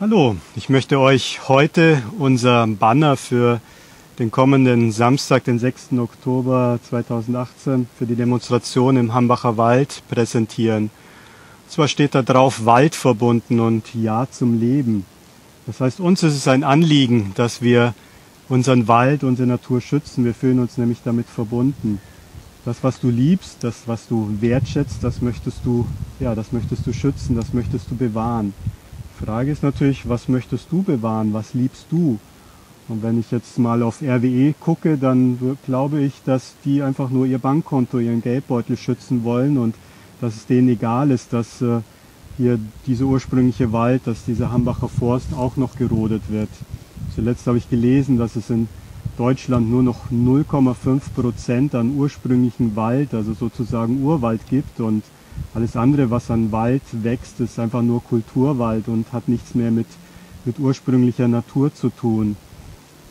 Hallo, ich möchte euch heute unser Banner für den kommenden Samstag, den 6. Oktober 2018, für die Demonstration im Hambacher Wald präsentieren. Und zwar steht da drauf Wald verbunden und Ja zum Leben. Das heißt, uns ist es ein Anliegen, dass wir unseren Wald, unsere Natur schützen. Wir fühlen uns nämlich damit verbunden. Das, was du liebst, das, was du wertschätzt, das möchtest du, ja, das möchtest du schützen, das möchtest du bewahren. Frage ist natürlich, was möchtest du bewahren, was liebst du? Und wenn ich jetzt mal auf RWE gucke, dann glaube ich, dass die einfach nur ihr Bankkonto, ihren Geldbeutel schützen wollen und dass es denen egal ist, dass äh, hier dieser ursprüngliche Wald, dass dieser Hambacher Forst auch noch gerodet wird. Zuletzt habe ich gelesen, dass es in Deutschland nur noch 0,5 Prozent an ursprünglichen Wald, also sozusagen Urwald gibt und alles andere, was an Wald wächst, ist einfach nur Kulturwald und hat nichts mehr mit, mit ursprünglicher Natur zu tun.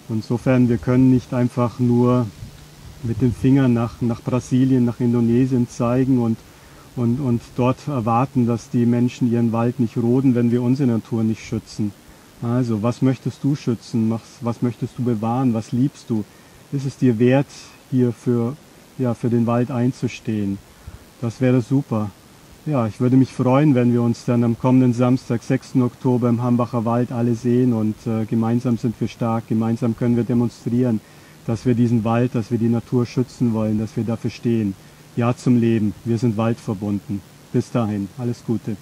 Insofern, wir können nicht einfach nur mit dem Finger nach, nach Brasilien, nach Indonesien zeigen und, und, und dort erwarten, dass die Menschen ihren Wald nicht roden, wenn wir unsere Natur nicht schützen. Also, was möchtest du schützen? Was, was möchtest du bewahren? Was liebst du? Ist es dir wert, hier für, ja, für den Wald einzustehen? Das wäre super. Ja, ich würde mich freuen, wenn wir uns dann am kommenden Samstag, 6. Oktober im Hambacher Wald alle sehen und äh, gemeinsam sind wir stark, gemeinsam können wir demonstrieren, dass wir diesen Wald, dass wir die Natur schützen wollen, dass wir dafür stehen. Ja zum Leben, wir sind waldverbunden. Bis dahin, alles Gute.